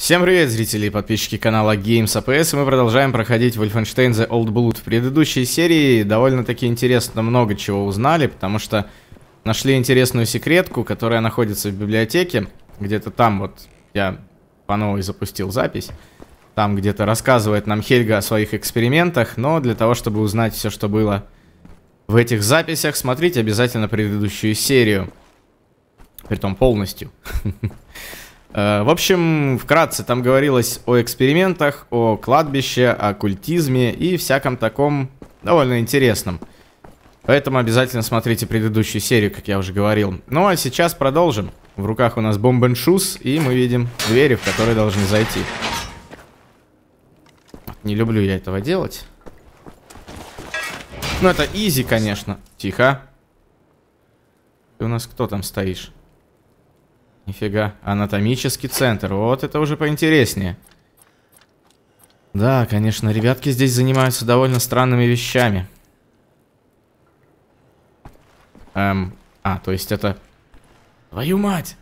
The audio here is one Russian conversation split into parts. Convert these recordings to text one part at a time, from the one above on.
Всем привет, зрители и подписчики канала Games APS, мы продолжаем проходить Wolfenstein The Old Blood. В предыдущей серии довольно-таки интересно много чего узнали, потому что нашли интересную секретку, которая находится в библиотеке. Где-то там вот я по новой запустил запись. Там где-то рассказывает нам Хельга о своих экспериментах, но для того, чтобы узнать все, что было в этих записях, смотрите обязательно предыдущую серию. Притом полностью. Э, в общем, вкратце, там говорилось о экспериментах, о кладбище, о культизме и всяком таком довольно интересном. Поэтому обязательно смотрите предыдущую серию, как я уже говорил. Ну а сейчас продолжим. В руках у нас бомбеншус, и мы видим двери, в которые должны зайти. Не люблю я этого делать. Ну это изи, конечно. Тихо. Ты у нас кто там стоишь? Нифига. Анатомический центр. Вот это уже поинтереснее. Да, конечно, ребятки здесь занимаются довольно странными вещами. Эм, а, то есть это... Твою мать!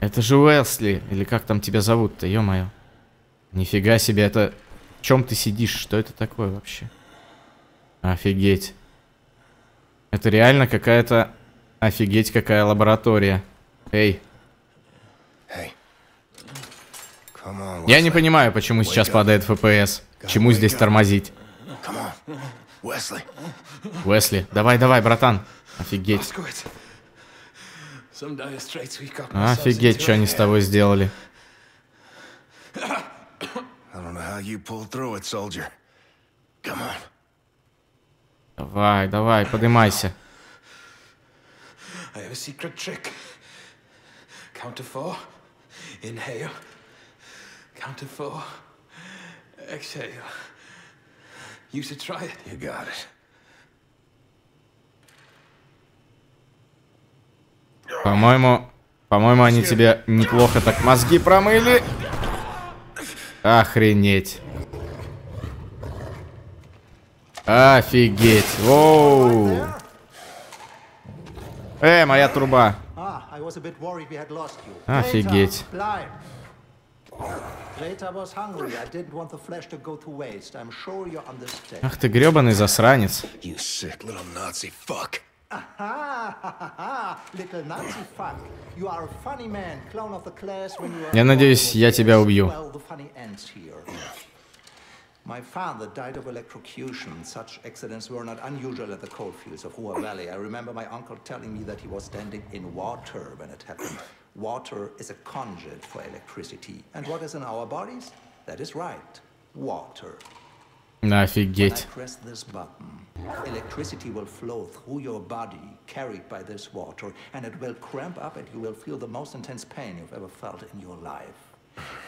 Это же Уэлсли, или как там тебя зовут-то, ё-моё. Нифига себе, это... В чем ты сидишь? Что это такое вообще? Офигеть. Это реально какая-то... Офигеть, какая лаборатория. Эй, Я не понимаю, почему сейчас падает FPS. Чему здесь тормозить? Уэсли, давай, давай, братан. Офигеть. Офигеть, что они с тобой сделали. Давай, давай, поднимайся. Count to four. Inhale. Count to four. Exhale. You should try it. You got it. По-моему, по-моему, они тебе неплохо так мозги промыли. Охренеть. Офигеть. Воу. Э, моя труба. Офигеть. Ах ты гребаный засранец. Я надеюсь, я тебя убью. My father died of electrocution. Such accidents were not unusual at the coalfields of Hua Valley. I remember my uncle telling me that he was standing in water when it happened. Water is a conduit for electricity. And what is in our bodies? That is right. Water. Офигеть. press this button, electricity will flow through your body, carried by this water, and it will cramp up and you will feel the most intense pain you've ever felt in your life.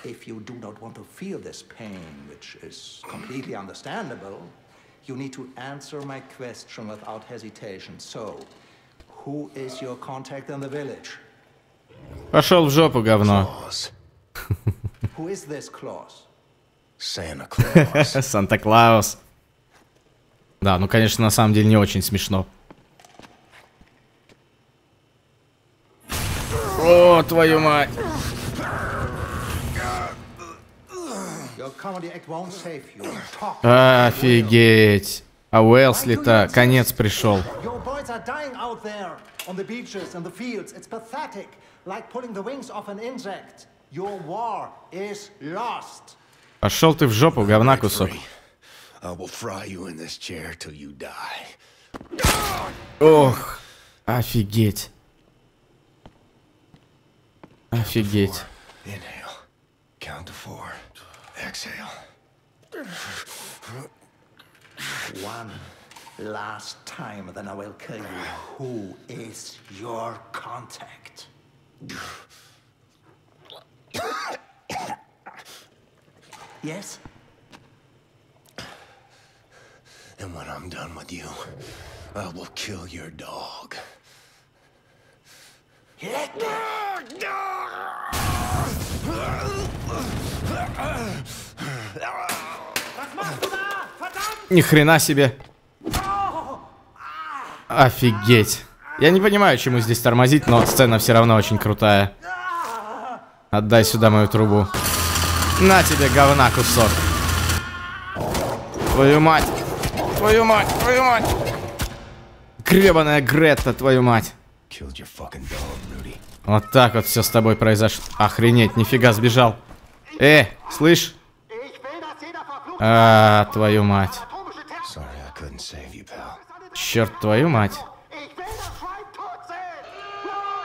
If you do not want to feel this pain, which is completely understandable, you need to answer my question without hesitation. So, who is your contact in the village? Пошел в жопу, говно. Санта-Клаус. Да, ну, конечно, на самом деле не очень смешно. О, твою мать. Офигеть. А Уэлсли-то конец пришел. Пошел ты в жопу, говна кусок. Ох, офигеть. Офигеть. Exhale. One last time, then I will kill you. Who is your contact? Yes? And when I'm done with you, I will kill your dog. Ни хрена себе. Офигеть. Я не понимаю, чему здесь тормозить, но сцена все равно очень крутая. Отдай сюда мою трубу. На тебе, говна, кусок. Твою мать. Твою мать, твою мать. Гребаная Гретта, твою мать. Вот так вот все с тобой произошло. Охренеть, нифига сбежал. Э, слышь? А, твою мать. Черт, твою мать.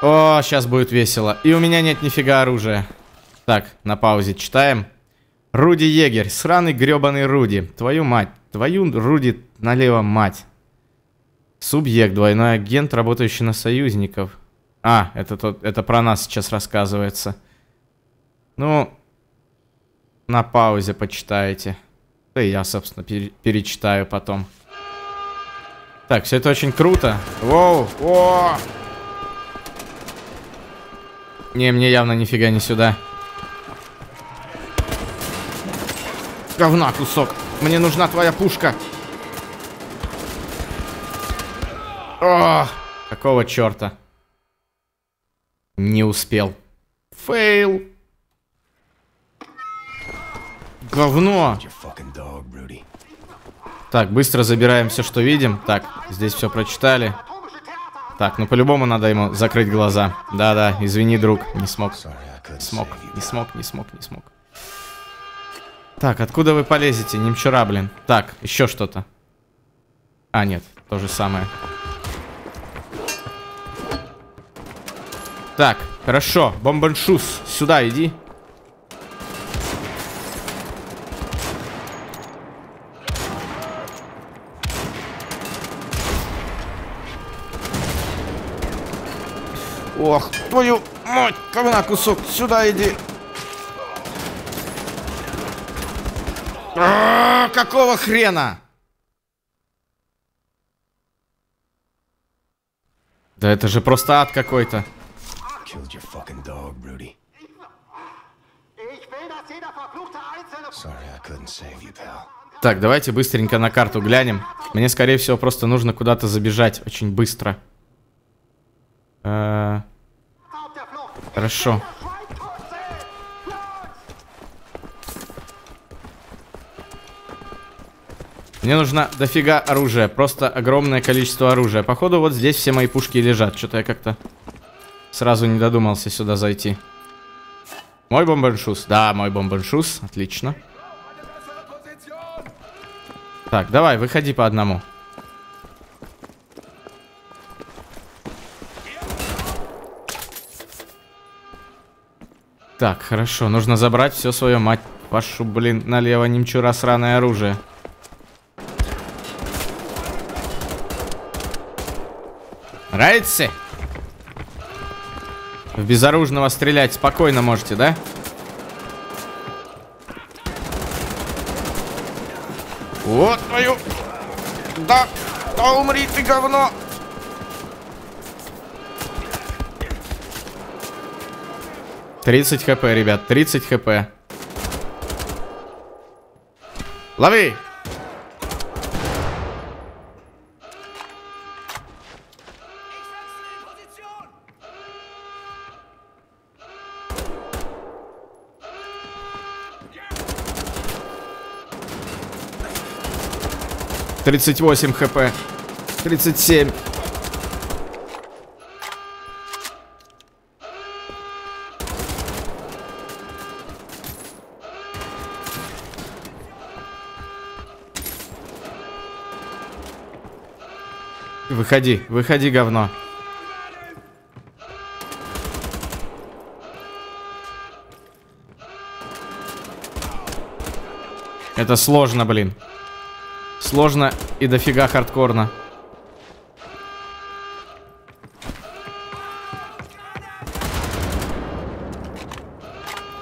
О, сейчас будет весело. И у меня нет нифига оружия. Так, на паузе читаем. Руди Егерь, сраный гребаный Руди. Твою мать, твою Руди налево мать. Субъект, двойной агент, работающий на союзников. А, это, тот, это про нас сейчас рассказывается. Ну, на паузе почитаете. Да и я, собственно, пере перечитаю потом. Так, все это очень круто. Воу, о! Не, мне явно нифига не сюда. Говна кусок. Мне нужна твоя пушка. О, какого черта? Не успел. Фейл. Говно. Так, быстро забираем все, что видим. Так, здесь все прочитали. Так, ну по-любому надо ему закрыть глаза. Да-да, извини, друг, не смог. Смог, не смог, не смог, не смог. Так, откуда вы полезете? Немчура, блин. Так, еще что-то. А, нет, то же самое. Так, хорошо. Бомбаншус, сюда иди. Ох, твою мать, говна кусок, сюда иди. А -а -а, какого хрена? Да это же просто ад какой-то. Так, давайте быстренько на карту глянем. Мне, скорее всего, просто нужно куда-то забежать очень быстро. Э -э Хорошо. Мне нужно дофига оружия. Просто огромное количество оружия. Походу, вот здесь все мои пушки лежат. Что-то я как-то сразу не додумался сюда зайти. Мой бомбаншус. Да, мой бомбаншус. Отлично. Так, давай, выходи по одному. Так, хорошо. Нужно забрать все свое, мать вашу, блин, налево немчура сраное оружие. Нравится? В безоружного стрелять спокойно можете, да? Вот твою... Да, да умри ты, говно! 30 хп, ребят, 30 хп. Лови! Тридцать восемь хп. Тридцать семь. Выходи, выходи, говно. Это сложно, блин. Сложно и дофига хардкорно.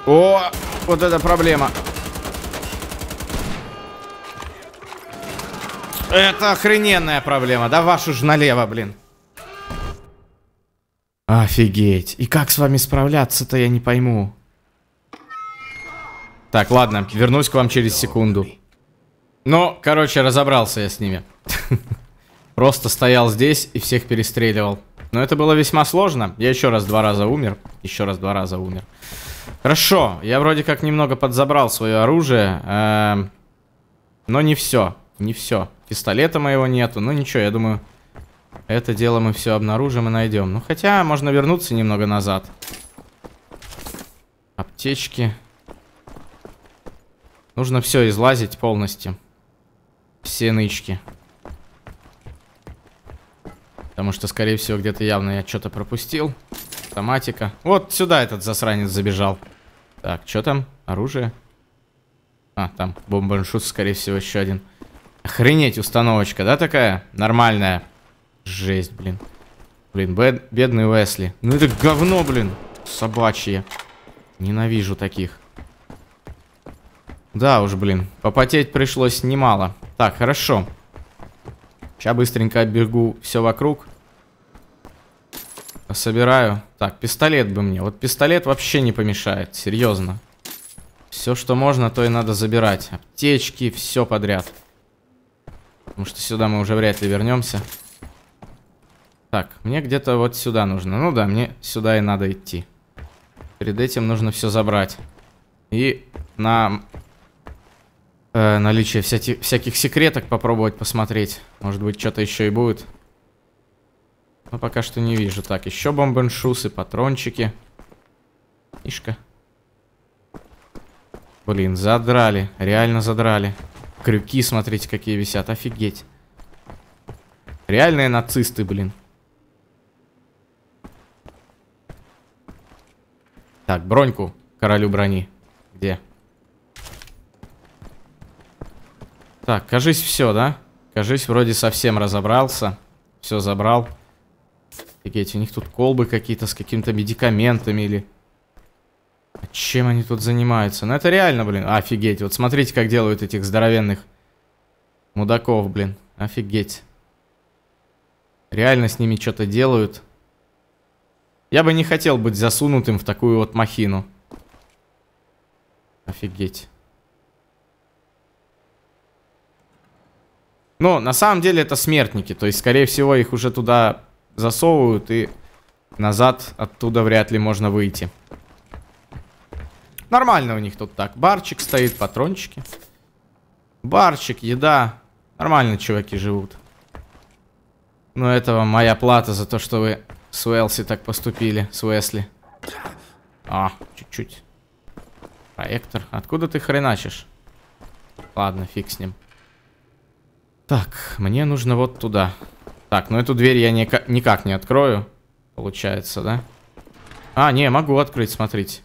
О, вот это проблема. Это охрененная проблема. Да вашу ж налево, блин. Офигеть. И как с вами справляться-то, я не пойму. Так, ладно, вернусь к вам через секунду. Ну, короче, разобрался я с ними. Просто стоял здесь и всех перестреливал. Но это было весьма сложно. Я еще раз два раза умер. Еще раз два раза умер. Хорошо, я вроде как немного подзабрал свое оружие, эм, но не все, не все. Пистолета моего нету, ну ничего, я думаю, это дело мы все обнаружим и найдем. Ну хотя можно вернуться немного назад. Аптечки. Нужно все излазить полностью. Все нычки. Потому что, скорее всего, где-то явно я что-то пропустил. Автоматика. Вот сюда этот засранец забежал. Так, что там? Оружие? А, там бомбаншут, скорее всего, еще один. Охренеть, установочка, да, такая? Нормальная. Жесть, блин. Блин, бед, бедный Уэсли. Ну это говно, блин. Собачье. Ненавижу таких. Да уж, блин. Попотеть пришлось немало. Так, хорошо. Сейчас быстренько оббегу все вокруг. Собираю. Так, пистолет бы мне. Вот пистолет вообще не помешает, серьезно. Все, что можно, то и надо забирать. Аптечки, все подряд. Потому что сюда мы уже вряд ли вернемся. Так, мне где-то вот сюда нужно. Ну да, мне сюда и надо идти. Перед этим нужно все забрать. И на э, наличие всяких, всяких секреток попробовать посмотреть. Может быть, что-то еще и будет. Но пока что не вижу. Так, еще бомбеншусы, патрончики. Ишка. Блин, задрали. Реально задрали. Крюки, смотрите, какие висят. Офигеть. Реальные нацисты, блин. Так, броньку королю брони. Где? Так, кажись, все, да? Кажись, вроде совсем разобрался. Все забрал. Офигеть, у них тут колбы какие-то с какими-то медикаментами или... Чем они тут занимаются? Ну это реально, блин. Офигеть, вот смотрите, как делают этих здоровенных мудаков, блин. Офигеть. Реально с ними что-то делают. Я бы не хотел быть засунутым в такую вот махину. Офигеть. Но на самом деле это смертники. То есть, скорее всего, их уже туда засовывают и назад оттуда вряд ли можно выйти. Нормально у них тут так. Барчик стоит, патрончики. Барчик, еда. Нормально чуваки живут. Но это вам моя плата за то, что вы с Уэлси так поступили. С Уэсли. А, чуть-чуть. Проектор. Откуда ты хреначишь? Ладно, фиг с ним. Так, мне нужно вот туда. Так, ну эту дверь я никак, никак не открою. Получается, да? А, не, могу открыть, смотрите.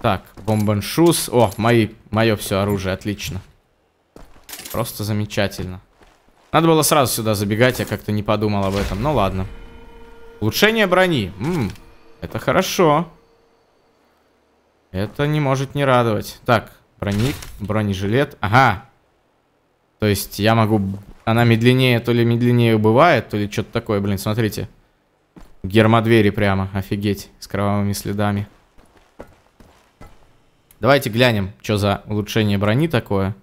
Так, бомбаншус. О, мои, мое все оружие, отлично. Просто замечательно. Надо было сразу сюда забегать, я как-то не подумал об этом. Ну ладно. Улучшение брони. М -м, это хорошо. Это не может не радовать. Так, броник, бронежилет. Ага. То есть я могу она медленнее, то ли медленнее убывает, то ли что-то такое, блин, смотрите. Гермодвери прямо, офигеть, с кровавыми следами. Давайте глянем, что за улучшение брони такое.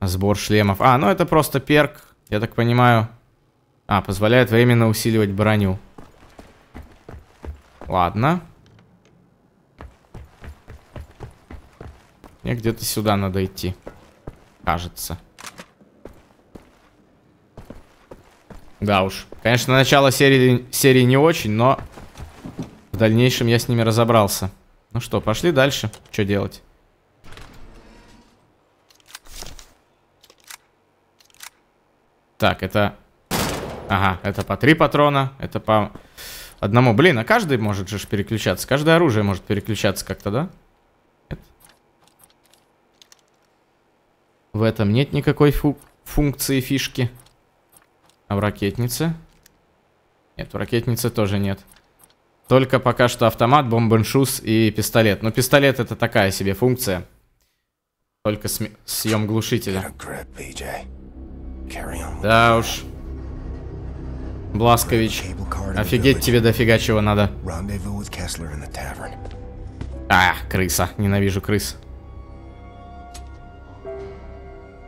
Сбор шлемов. А, ну это просто перк, я так понимаю. А, позволяет временно усиливать броню. Ладно. Мне где-то сюда надо идти. Кажется. Да уж. Конечно, начало серии, серии не очень, но в дальнейшем я с ними разобрался. Ну что, пошли дальше. Что делать? Так, это... Ага, это по три патрона. Это по одному. Блин, а каждый может же переключаться. Каждое оружие может переключаться как-то, да? Нет. В этом нет никакой фу функции фишки. А в ракетнице? Нет, в ракетнице тоже нет. Только пока что автомат, бомбеншус и пистолет. Но пистолет это такая себе функция. Только съем глушителя. Да уж. Бласкович. Офигеть тебе дофига чего надо. А, крыса. Ненавижу крыс.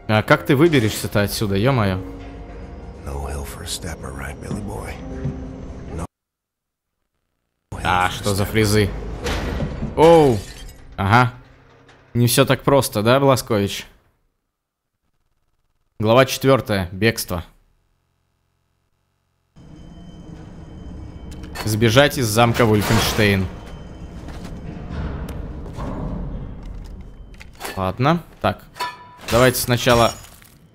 А как ты выберешься-то отсюда, ё-моё? А, что за фрезы? Оу. Ага. Не все так просто, да, Бласкович? Глава четвертая. Бегство. Сбежать из замка Вульфенштейн. Ладно. Так. Давайте сначала...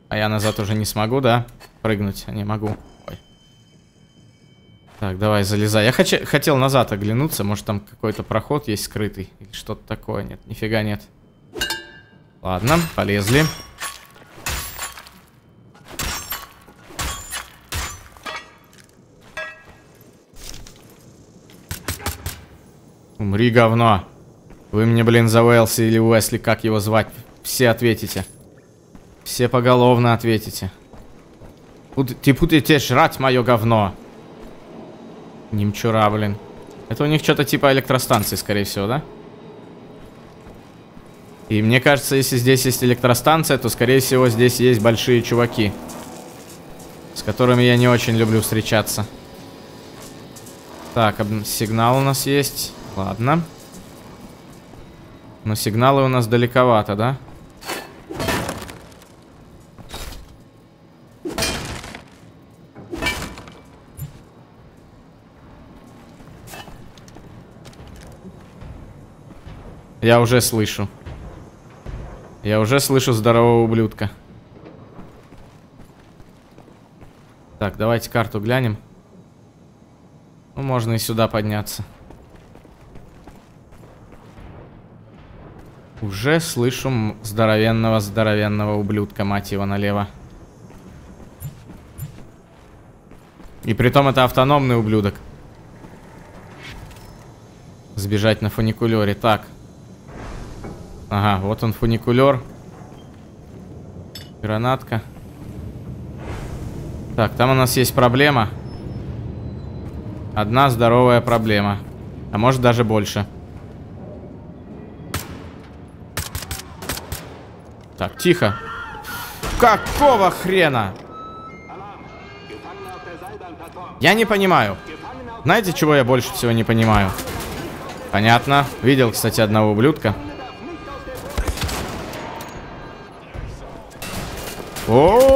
А я назад уже не смогу, да? Прыгнуть. Не могу. Так, давай, залезай. Я хоч... хотел назад оглянуться. Может, там какой-то проход есть скрытый. Или что-то такое. Нет, нифига нет. Ладно, полезли. Умри, говно. Вы мне, блин, за Уэлси или Уэсли, как его звать? Все ответите. Все поголовно ответите. Ты будете жрать мое говно. Немчура, блин. Это у них что-то типа электростанции, скорее всего, да? И мне кажется, если здесь есть электростанция, то, скорее всего, здесь есть большие чуваки. С которыми я не очень люблю встречаться. Так, сигнал у нас есть. Ладно. Но сигналы у нас далековато, да? Я уже слышу. Я уже слышу здорового ублюдка. Так, давайте карту глянем. Ну, можно и сюда подняться. Уже слышу здоровенного-здоровенного ублюдка, мать его, налево. И притом это автономный ублюдок. Сбежать на фуникулере. Так. Ага, вот он фуникулер. Гранатка. Так, там у нас есть проблема. Одна здоровая проблема. А может даже больше. Так, тихо. Какого хрена? Я не понимаю. Знаете, чего я больше всего не понимаю? Понятно. Видел, кстати, одного ублюдка. О,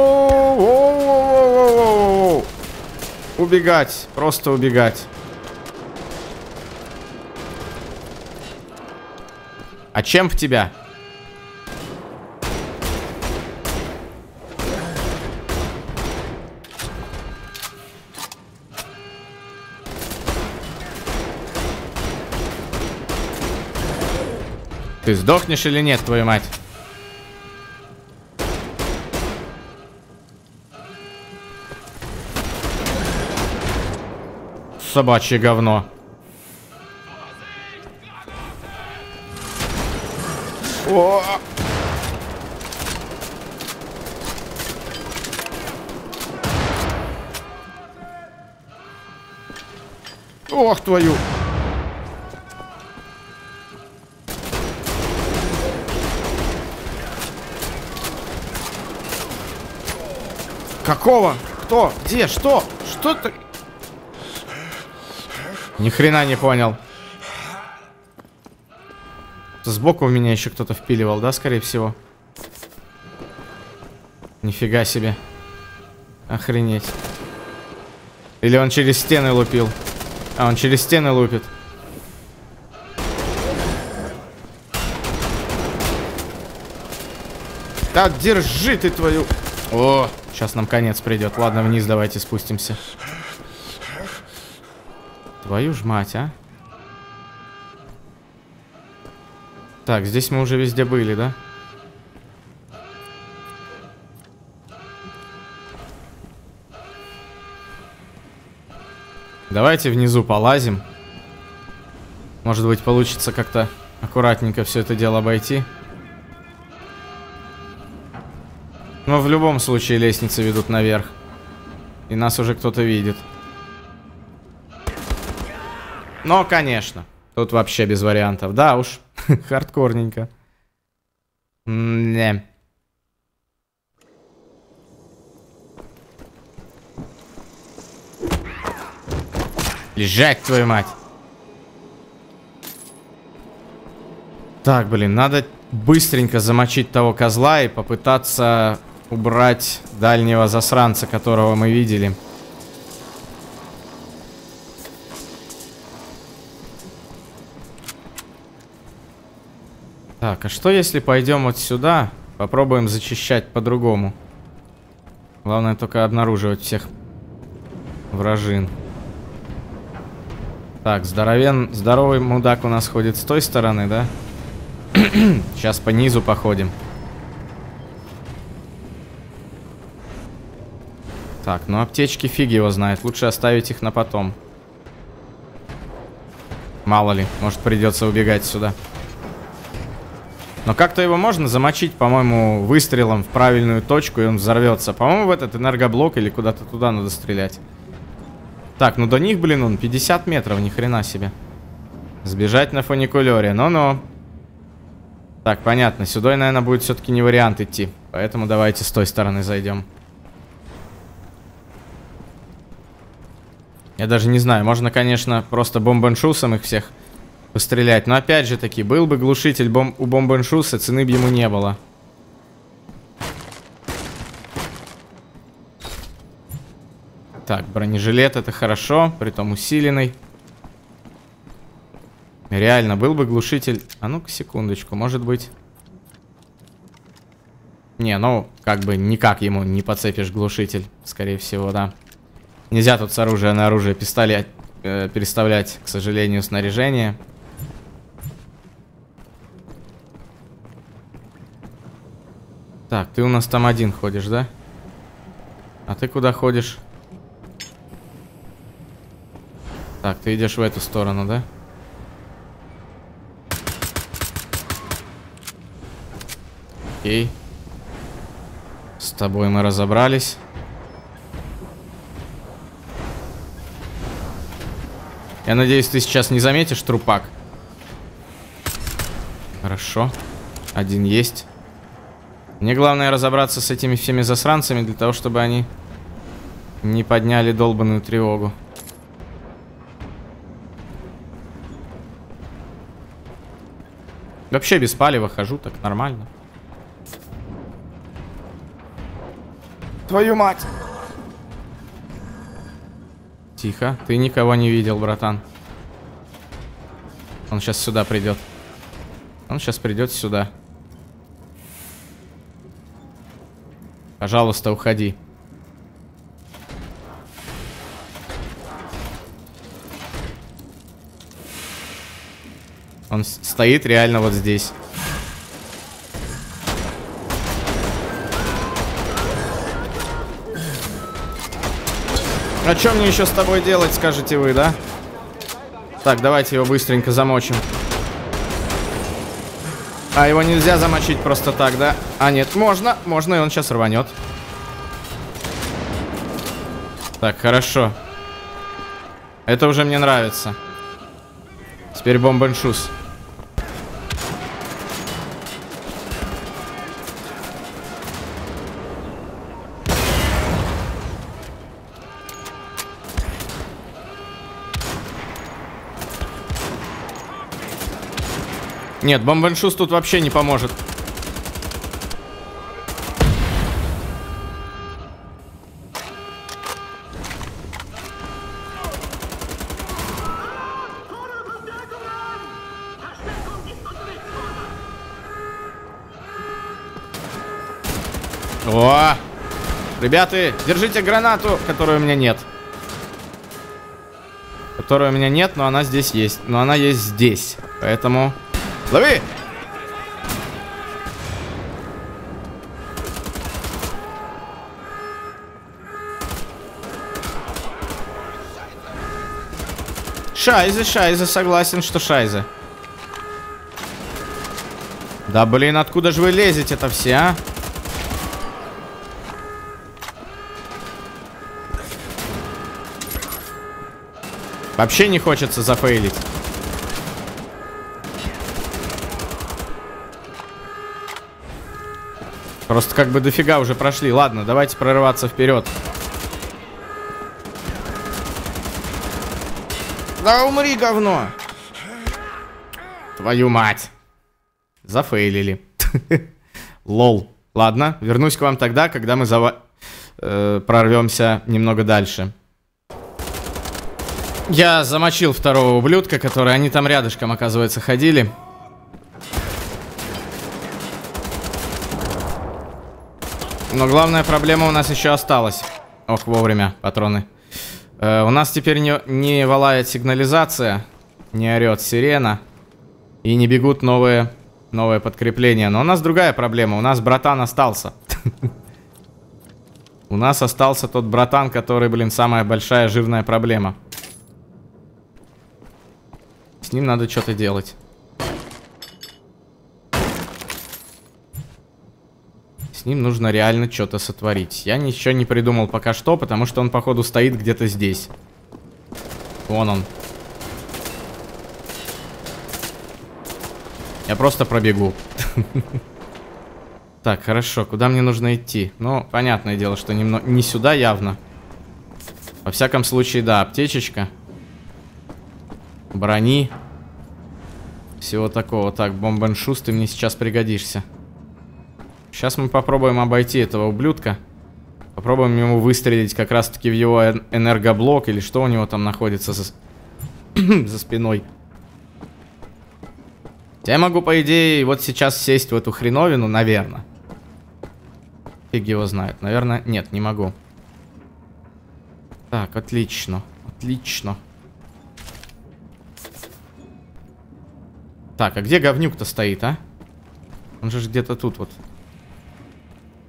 Убегать. Просто убегать. А чем в тебя? Ты сдохнешь или нет, твою мать? Собачье говно. О! Ох, твою. Какого? Кто? Где? Что? Что ты? Ни хрена не понял. Сбоку у меня еще кто-то впиливал, да, скорее всего? Нифига себе. Охренеть. Или он через стены лупил? А, он через стены лупит. Так, держи ты твою... О, Сейчас нам конец придет. Ладно, вниз давайте спустимся. Твою ж мать, а? Так, здесь мы уже везде были, да? Давайте внизу полазим. Может быть, получится как-то аккуратненько все это дело обойти. Но в любом случае лестницы ведут наверх. И нас уже кто-то видит. Но, конечно. Тут вообще без вариантов. Да уж, хардкорненько. Не. Лежать, твою мать. Так, блин, надо быстренько замочить того козла и попытаться убрать дальнего засранца, которого мы видели. Так, а что если пойдем вот сюда, попробуем зачищать по-другому? Главное только обнаруживать всех вражин. Так, здоровен, здоровый мудак у нас ходит с той стороны, да? Сейчас по низу походим. Так, ну аптечки фиг его знает. Лучше оставить их на потом. Мало ли, может придется убегать сюда. Но как-то его можно замочить, по-моему, выстрелом в правильную точку, и он взорвется. По-моему, в этот энергоблок или куда-то туда надо стрелять. Так, ну до них, блин, он 50 метров, ни хрена себе. Сбежать на фуникулере, ну-ну. Так, понятно, сюда, наверное, будет все-таки не вариант идти. Поэтому давайте с той стороны зайдем. Я даже не знаю, можно, конечно, просто бомбаншусом их всех пострелять. Но опять же таки, был бы глушитель бом у бомбаншуса, цены бы ему не было. Так, бронежилет это хорошо, притом усиленный. Реально, был бы глушитель... А ну-ка, секундочку, может быть... Не, ну, как бы никак ему не подцепишь глушитель, скорее всего, да. Нельзя тут с оружия на оружие пистолет э, переставлять, к сожалению, снаряжение. Так, ты у нас там один ходишь, да? А ты куда ходишь? Так, ты идешь в эту сторону, да? Окей. С тобой мы разобрались. Я надеюсь, ты сейчас не заметишь трупак. Хорошо. Один есть. Мне главное разобраться с этими всеми засранцами, для того, чтобы они не подняли долбанную тревогу. Вообще без палева хожу, так нормально. Твою мать! Тихо, ты никого не видел, братан. Он сейчас сюда придет. Он сейчас придет сюда. Пожалуйста, уходи. Он стоит реально вот здесь. А что мне еще с тобой делать, скажете вы, да? Так, давайте его быстренько замочим. А его нельзя замочить просто так, да? А нет, можно, можно, и он сейчас рванет. Так, хорошо. Это уже мне нравится. Теперь бомбеншус. Нет, бомбеншус тут вообще не поможет. О! Ребята, держите гранату, которой у меня нет. Которой у меня нет, но она здесь есть. Но она есть здесь. Поэтому Лови! Шайза, шайза, согласен, что шайза. Да блин, откуда же вы лезете-то все, а? Вообще не хочется зафейлить. Просто как бы дофига уже прошли. Ладно, давайте прорываться вперед. Да умри, говно! Твою мать! зафейлили. Лол. Ладно, вернусь к вам тогда, когда мы зава... э, прорвемся немного дальше. Я замочил второго ублюдка, который они там рядышком, оказывается, ходили. Но главная проблема у нас еще осталась. Ох, вовремя, патроны. Э, у нас теперь не, не валает сигнализация, не орет сирена. И не бегут новые, новые подкрепления. Но у нас другая проблема. У нас братан остался. У нас остался тот братан, который, блин, самая большая жирная проблема. С ним надо что-то делать. С ним нужно реально что-то сотворить. Я ничего не придумал пока что, потому что он, походу, стоит где-то здесь. Вон он. Я просто пробегу. Так, хорошо. Куда мне нужно идти? Ну, понятное дело, что не сюда явно. Во всяком случае, да, аптечечка брони. Всего такого. Так, бомбеншус, ты мне сейчас пригодишься. Сейчас мы попробуем обойти этого ублюдка. Попробуем ему выстрелить как раз-таки в его энергоблок или что у него там находится за, за спиной. Я могу, по идее, вот сейчас сесть в эту хреновину, наверное. Фиг его знает. Наверное, нет, не могу. Так, отлично. Отлично. Так, а где говнюк-то стоит, а? Он же где-то тут вот.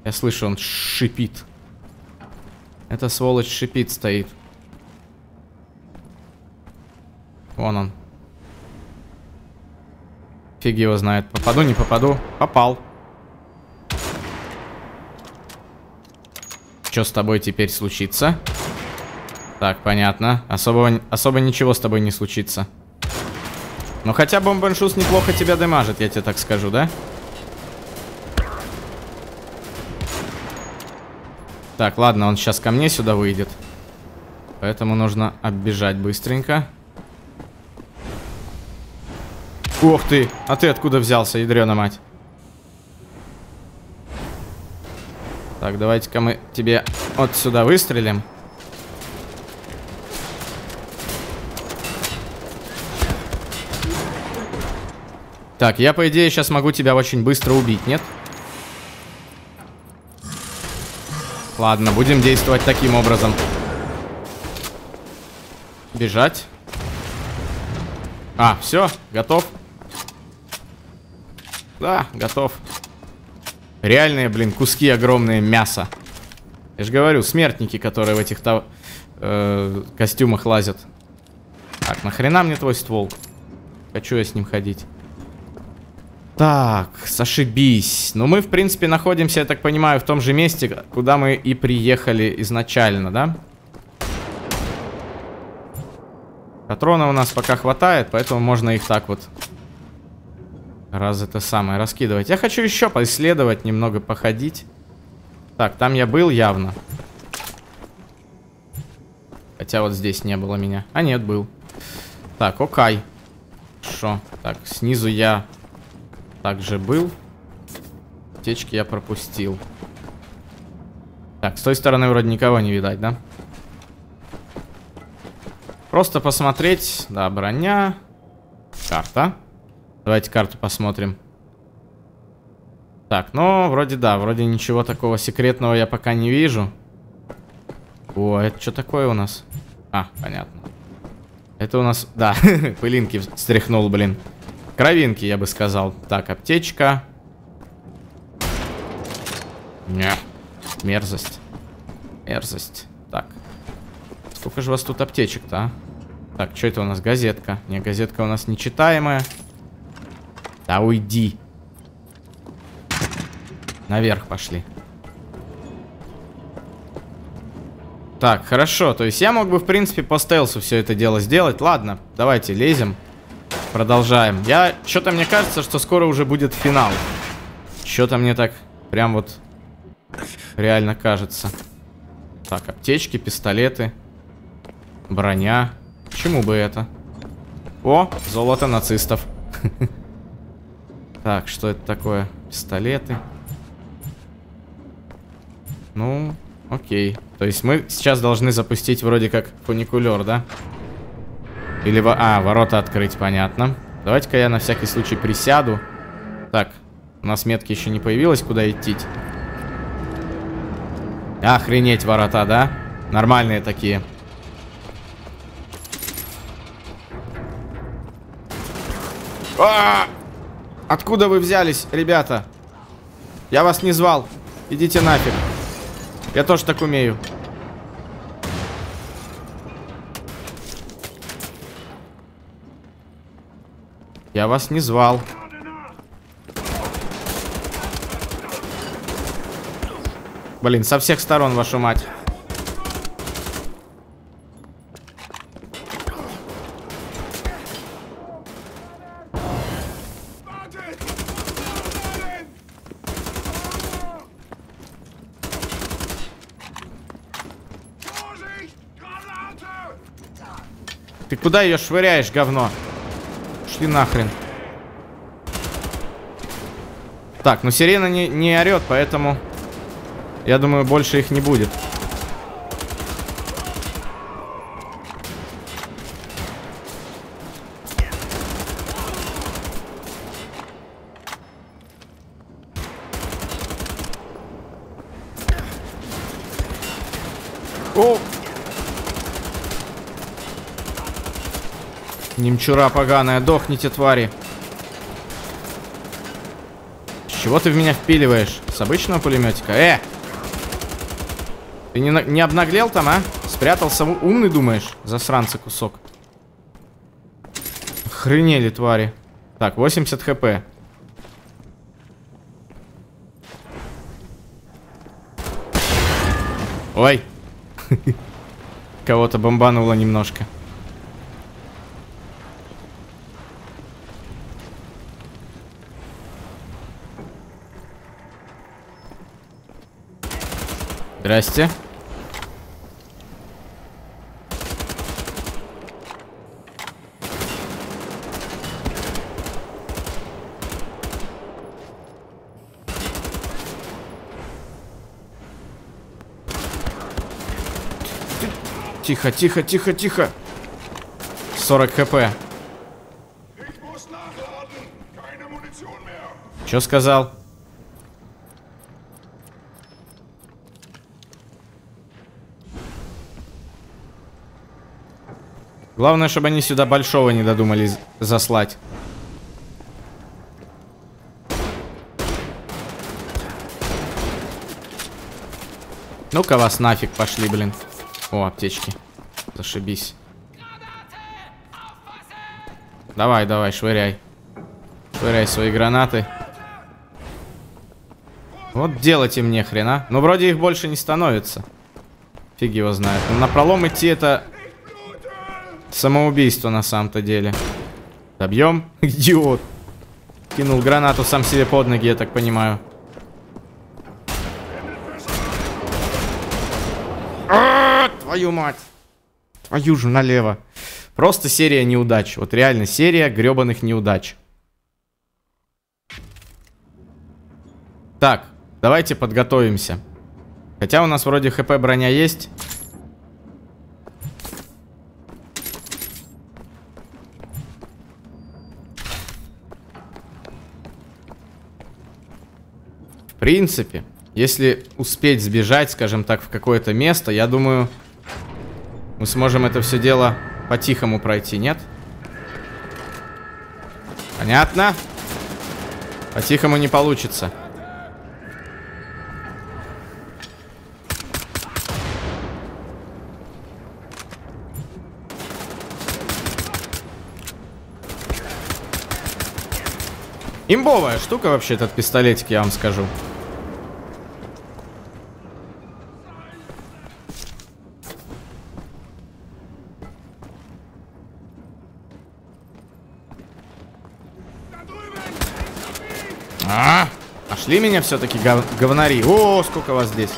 Я слышу, он шипит. Это сволочь шипит стоит. Вон он. Фиг его знает. Попаду, не попаду. Попал. Что с тобой теперь случится? Так, понятно. Особо, особо ничего с тобой не случится. Ну хотя бомбаншус неплохо тебя дымажит, я тебе так скажу, да? Так, ладно, он сейчас ко мне сюда выйдет. Поэтому нужно оббежать быстренько. Ох ты! А ты откуда взялся, ядрена мать? Так, давайте-ка мы тебе вот сюда выстрелим. Так, я, по идее, сейчас могу тебя очень быстро убить, нет? Ладно, будем действовать таким образом. Бежать. А, все, готов. Да, готов. Реальные, блин, куски огромные мяса. Я же говорю, смертники, которые в этих э, костюмах лазят. Так, нахрена мне твой ствол? Хочу я с ним ходить. Так, зашибись. Ну, мы, в принципе, находимся, я так понимаю, в том же месте, куда мы и приехали изначально, да? Патронов у нас пока хватает, поэтому можно их так вот раз это самое раскидывать. Я хочу еще поисследовать, немного походить. Так, там я был явно. Хотя вот здесь не было меня. А нет, был. Так, окей. Хорошо. Так, снизу я также был. Течки я пропустил. Так, с той стороны вроде никого не видать, да? Просто посмотреть. Да, броня. Карта. Давайте карту посмотрим. Так, ну, вроде да, вроде ничего такого секретного я пока не вижу. О, это что такое у нас? А, понятно. Это у нас, да, пылинки стряхнул, блин. Кровинки, я бы сказал. Так, аптечка. Не. Мерзость. Мерзость. Так. Сколько же у вас тут аптечек-то, а? Так, что это у нас? Газетка. Не, газетка у нас нечитаемая. Да уйди. Наверх пошли. Так, хорошо. То есть я мог бы, в принципе, по стелсу все это дело сделать. Ладно, давайте лезем. Продолжаем. Я... Что-то мне кажется, что скоро уже будет финал. Что-то мне так прям вот реально кажется. Так, аптечки, пистолеты. Броня. Почему бы это? О, золото нацистов. Так, что это такое? Пистолеты. Ну, окей. То есть мы сейчас должны запустить вроде как фуникулер, да? Или... Во... А, ворота открыть, понятно. Давайте-ка я на всякий случай присяду. Так, у нас метки еще не появилась, куда идти. Охренеть ворота, да? Нормальные такие. А -а -а! Откуда вы взялись, ребята? Я вас не звал. Идите нафиг. Я тоже так умею. Я вас не звал. Блин, со всех сторон, вашу мать. Ты куда ее швыряешь, говно? Шли нахрен. Так, ну сирена не, не орет, поэтому... Я думаю, больше их не будет. О! Немчура поганая, дохните, твари. С чего ты в меня впиливаешь? С обычного пулеметика? Э! Ты не, не обнаглел там, а? Спрятался умный, думаешь? Засранцы кусок. Охренели, твари. Так, 80 хп. Ой. Кого-то бомбануло немножко. Здрасте. Тихо, тихо, тихо, тихо. 40 хп. Что сказал? Главное, чтобы они сюда большого не додумались заслать. Ну-ка вас нафиг пошли, блин. О, аптечки. Зашибись. Давай, давай, швыряй. Швыряй свои гранаты. Вот делайте мне хрена. Но вроде их больше не становится. Фиг его знает. Но на пролом идти это самоубийство на самом-то деле. Добьем? Идиот. Кинул гранату сам себе под ноги, я так понимаю. Твою мать. Твою же налево. Просто серия неудач. Вот реально серия гребаных неудач. Так, давайте подготовимся. Хотя у нас вроде хп броня есть. В принципе, если успеть сбежать, скажем так, в какое-то место, я думаю, мы сможем это все дело по-тихому пройти, нет? Понятно? По-тихому не получится. Имбовая штука вообще этот пистолетик, я вам скажу. А, нашли меня все-таки гов говнари. О, сколько вас здесь.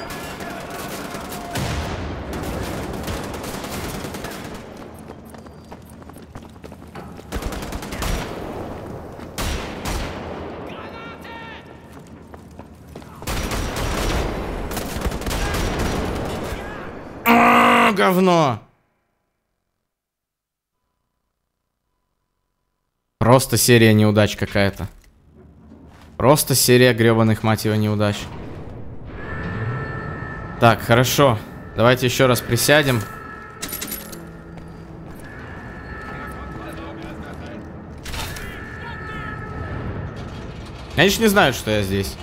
Говно? Просто серия неудач какая-то. Просто серия гребаных, мать его, неудач. Так, хорошо. Давайте еще раз присядем. Они же не знают, что я здесь.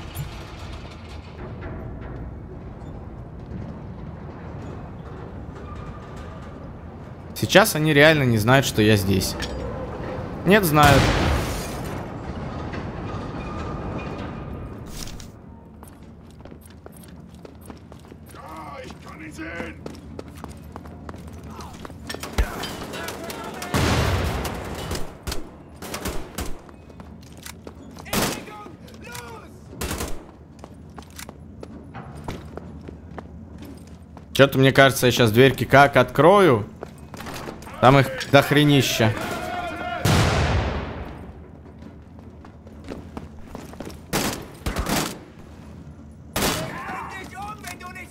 Сейчас они реально не знают, что я здесь. Нет, знают. Что-то мне кажется, я сейчас дверьки как открою. Там их дохренища.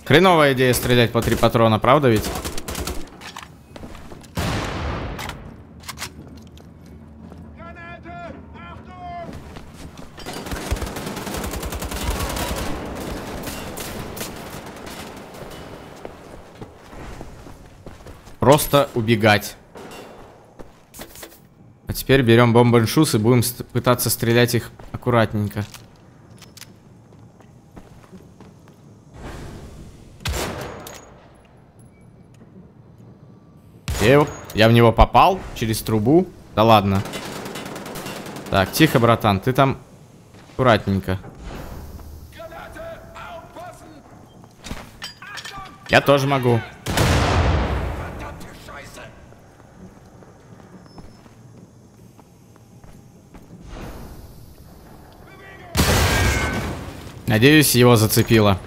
Хреновая идея стрелять по три патрона, правда ведь? Просто убегать. Теперь берем бомбаншус и будем пытаться стрелять их аккуратненько. Я, я в него попал через трубу. Да ладно. Так, тихо, братан, ты там аккуратненько. Я тоже могу. Надеюсь, его зацепило.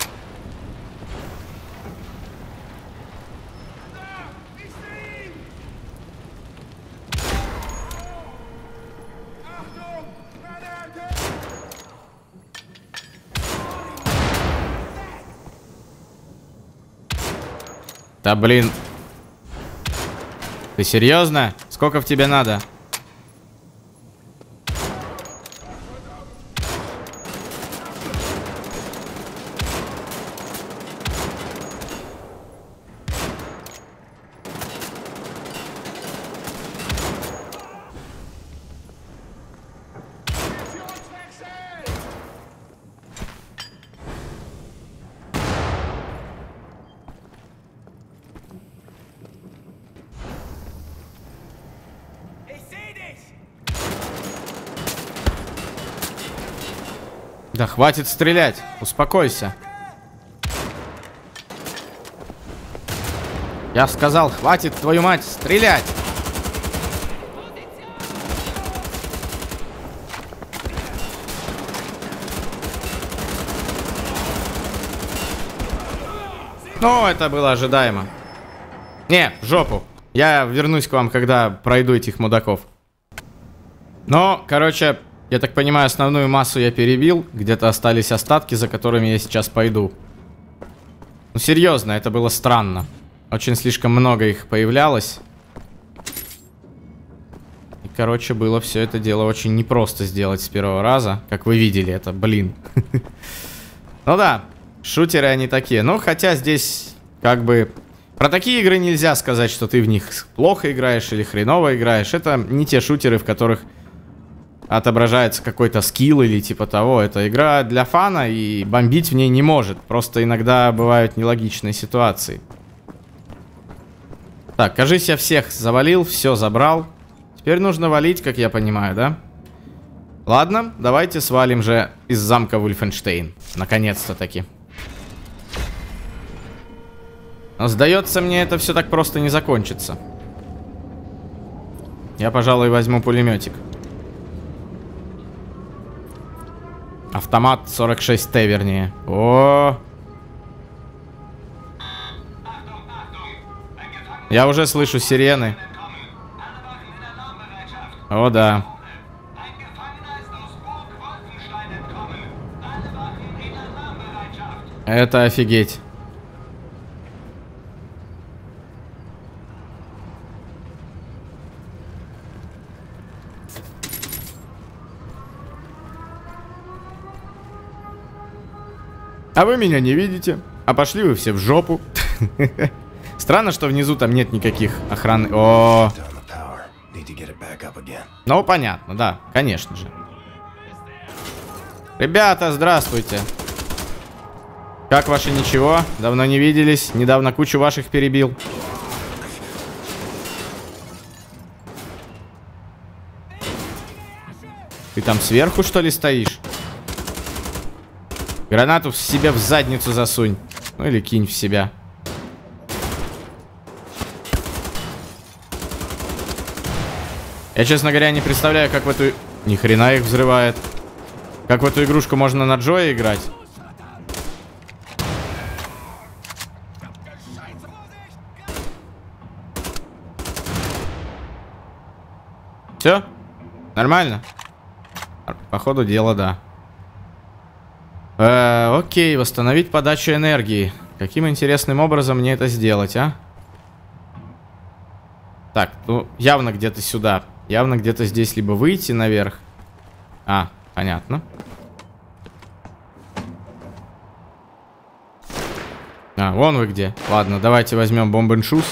Да блин. Ты серьезно? Сколько в тебе надо? Хватит стрелять. Успокойся. Я сказал, хватит, твою мать, стрелять. Ну, это было ожидаемо. Не, в жопу. Я вернусь к вам, когда пройду этих мудаков. Но, короче, я так понимаю, основную массу я перебил. Где-то остались остатки, за которыми я сейчас пойду. Ну, серьезно, это было странно. Очень слишком много их появлялось. И, короче, было все это дело очень непросто сделать с первого раза. Как вы видели, это, блин. Ну да, шутеры они такие. Ну, хотя здесь, как бы... Про такие игры нельзя сказать, что ты в них плохо играешь или хреново играешь. Это не те шутеры, в которых отображается какой-то скилл или типа того. Это игра для фана и бомбить в ней не может. Просто иногда бывают нелогичные ситуации. Так, кажись, я всех завалил, все забрал. Теперь нужно валить, как я понимаю, да? Ладно, давайте свалим же из замка Вульфенштейн. Наконец-то таки. Но сдается мне, это все так просто не закончится. Я, пожалуй, возьму пулеметик. Автомат 46Т, вернее. О, Я уже слышу сирены. О, да. Это офигеть. А вы меня не видите. А пошли вы все в жопу. Странно, что внизу там нет никаких охраны. О, ну понятно, да, конечно же. Ребята, здравствуйте. Как ваши ничего? Давно не виделись. Недавно кучу ваших перебил. Ты там сверху, что ли, стоишь? Гранату в себе в задницу засунь. Ну или кинь в себя. Я, честно говоря, не представляю, как в эту... Ни хрена их взрывает. Как в эту игрушку можно на Джоя играть? Все? Нормально? По ходу дела, да. Э, окей, восстановить подачу энергии. Каким интересным образом мне это сделать, а? Так, ну, явно где-то сюда. Явно где-то здесь либо выйти наверх. А, понятно. А, вон вы где. Ладно, давайте возьмем бомбеншус.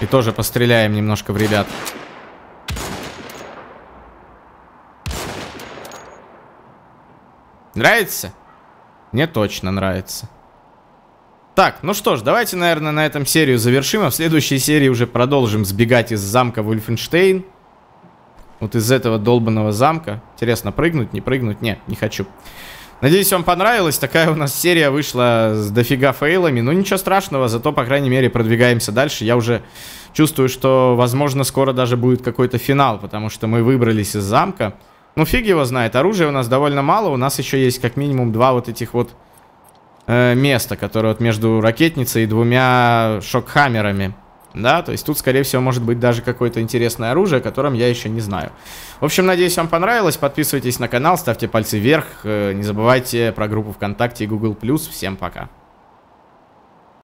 И тоже постреляем немножко в ребят. Нравится? Мне точно нравится. Так, ну что ж, давайте, наверное, на этом серию завершим, а в следующей серии уже продолжим сбегать из замка Вульфенштейн. Вот из этого долбанного замка. Интересно, прыгнуть, не прыгнуть? Нет, не хочу. Надеюсь, вам понравилась. Такая у нас серия вышла с дофига фейлами. Ну, ничего страшного, зато, по крайней мере, продвигаемся дальше. Я уже чувствую, что, возможно, скоро даже будет какой-то финал, потому что мы выбрались из замка. Ну, фиг его знает. Оружия у нас довольно мало. У нас еще есть как минимум два вот этих вот э, места, которое вот между ракетницей и двумя шокхаммерами. Да, то есть тут, скорее всего, может быть даже какое-то интересное оружие, о котором я еще не знаю. В общем, надеюсь, вам понравилось. Подписывайтесь на канал, ставьте пальцы вверх. Э, не забывайте про группу ВКонтакте и Google+. Всем пока.